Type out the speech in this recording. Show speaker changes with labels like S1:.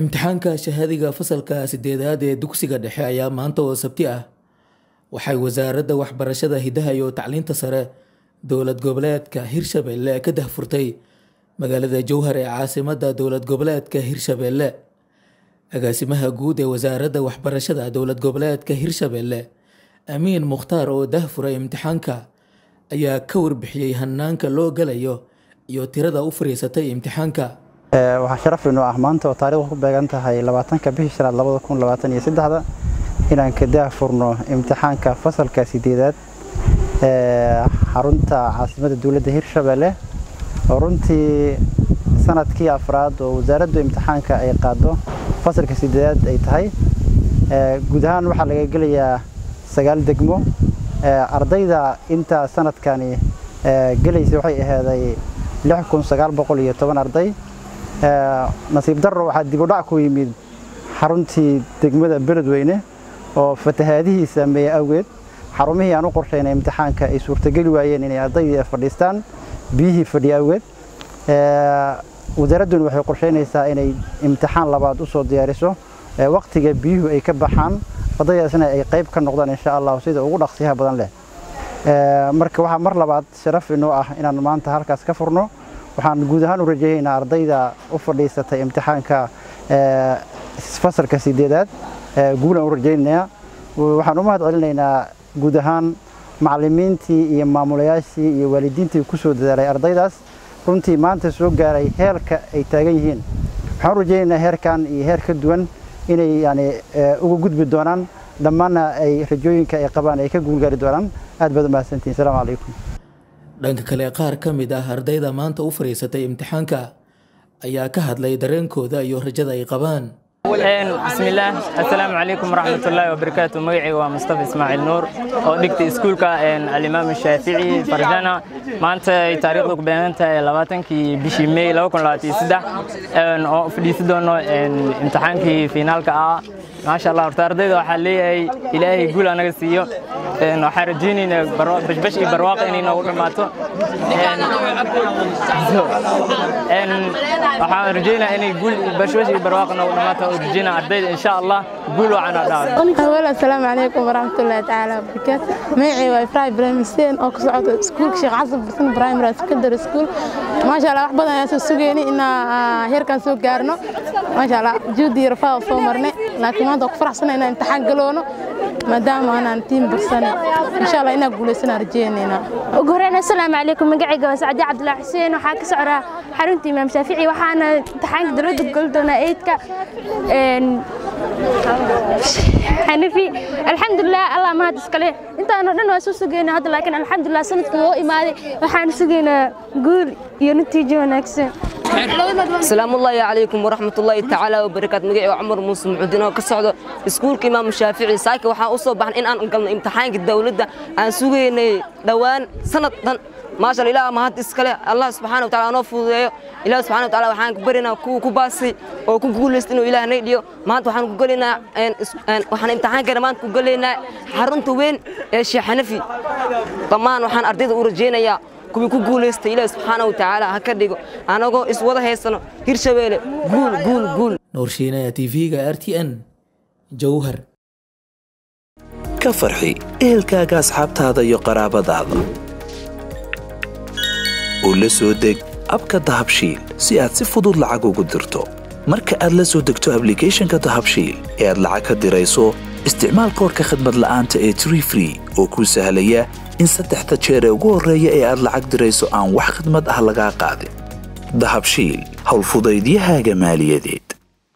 S1: imtixaanka shahaadiga fasalka sideedaad ee dugsiga dhexe ayaa maanta oo sabti ah. Waxay wasaaradda waxbarashada hidaha iyo tacliinta sare dowlad goboleedka hirshabelle ka dahfurtay magaalada jowhar ee caasimadda dowlad goboleedka hirshabelle. Agaasimaha guud ee wasaaradda waxbarashada dowlad goboleedka hirshabelle amiin mukhtaar oo dahfuray imtixaanka ayaa ka warbixiyey hanaanka loo galayo iyo tirada u fariisatay imtixaanka
S2: waxaa sharaf inoo ah maanta oo taariikhdu ku beegan tahay labaatanka bishii shanaad labada kun labaatan iyo saddexda inaan ka daahfurno imtixaanka fasalka sideedaad ee xarunta caasimadda dowladda hirshabelle. Oo runtii sannadkii afraad oo wasaaraddu imtixaanka ay qaado fasalka sideedaad ay tahay. Guud ahaan waxaa laga gelayaa sagaal degmo. Ardayda inta sanadkani gelaysa waxay ahaaday lix kun sagaal boqol iyo toban arday nasiib darro waxaa dib u dhac ku yimid xaruntii degmada beledweyne oo fatahaadihii saameeyey awgeed. Xarumihii aan u qorshaynay imtixaanka ay suurtogeli waayeen inay ardaydii fadhiistaan biyihii fadhiya awgeed. Wasaaradduna waxay qorshaynaysaa inay imtixaan labaad u diyaariso. Waqtiga biyuhu ay ka baxaan ardaydaasna ay qayb ka noqdaan insha allah sida ugu dhaqsiyaha badan leh. Marka waxaa mar labaad sharaf inoo ah inaan maanta halkaas ka furno waxaan guud ahaan u rajaynaynaa ardayda u fadhiisatay imtixaanka fasalka sideedaad. Guulaan u rajaynaynaa. Waxaan u mahad celinaynaa guud ahaan macallimiintii iyo maamulayaashii iyo waalidiintii ku soo dadaalay ardaydaas. Runtii maanta soo gaaray heerka ay taagan yihiin. Waxaan u rajaynaynaa heerkan iyo heer ka duwan inay yani uga gudbi doonaan. Dhammaanna ay rajooyinka ay qabaan ay ka guulgaari doonaan. Aad baad u mahadsantihin asalaamu calaykum
S1: dhanka kale qaar ka mid ah ardayda maanta u fadhiisatay imtixaanka ayaa ka hadlay dareenkooda iyo rajada ay qabaan.
S3: Bismillaah assalaamu calaykum waraxmatullaahi wabarakaatu magacayga waa mustafa ismaaciil nuur oo dhigta iskuulka alimaam shaafici farjana. Maanta ay taariikhda ku beegan tahay labaatankii bishii may oo fadhiisi doono imtixaankii fiinaalka ah maasha allah horta ardayda waxaa leeyahay ilaahay guul anaga siiyo. Waxaan rajaynaynaa bashbash iyo barwaaqa inay noogu dhammaato waxaan rajaynayaa inay guul bashbash iyo barwaaqa noogu dhammaato oo rajayna ardayda insha allah guul wacan oo dhacdo.
S4: Awal assalaamu calaykum waraxmatullaahi tacaala wabarakaatu magacay waa ifraa ibraahim xuseen oo ka socota iskuulka sheekh xasan bursan primary secondary school. Maasha allah wax badan ayaa soo sugayni inaa heerkan soo gaarno. Maasha allah juudi iyo rafaa soo marnay laakiin maanta ku faraxsana inaan imtixaan galoono maadaama aanaan tiim bursane insha allah inaan guulaysana rajeynaynaa
S5: ugu horreyn assalaamu calaykum magacayga waa sacdi cabdulaahi xuseen. Waxaa ka socdaa xarunta imaam shaafici waxaana imtixaanka dowladda gol doonaa eydka xanifi. Alxamdulilah allah mahad iskale. Intaanoo dhan waa soo sugayna hadda laakiin alxamdulilah sanadka woo imaaday. Waxaan sugaynaa guul iyo natiijo wanaagsan
S6: asalaamu ullaahi calaykum waraxmat ullaahi tacaala wabarakaat magaciga cumar muuse mucudin oo ka socdo iskuulka imaam shaafici. Saaki waxaan u soo baxnay in aan galno imtixaanka dawladda aan sugaynay dhowaan sanad dhan. Maasha ilaah mahad iskale allah subxana watacala anoo fududeeyo. Ilaah subxana watacala waxaan ku kuwa ku baasay oo ku guulaysta inuu ilaah nay dhiyo. Maanta waxaan ku gelaynaa waxaan imtixaankeena maanta ku gelaynaa xarunta weyn ee sheekh xanafi. Dhammaan waxaan ardayda u rajaynayaa kuwii ku guulaystay ilaahi subxaana wa tacaala ha ka dhigo. Anagoo iswada haysano hirshabeelle guul guul guul.
S1: Nuurshiinaya tv-ga r t n jowhar
S7: ka farxi ehelkaaga asxaabtaada iyo qaraabadaada. Oo la soo deg abka dahabshiil si aad si fudud lacag ugu dirto. Marka aad la soo degto ablicathonka dahabshiil ee aad lacag ka dirayso isticmaal koorka khadmad la'aanta ee tree free oo kuu sahlaya in saddexda jeer ee ugu horreeya ee aad lacag dirayso aan wax khidmad ah lagaa qaadin. Dahabshiil howlfudaydiyahaaga maaliyadeed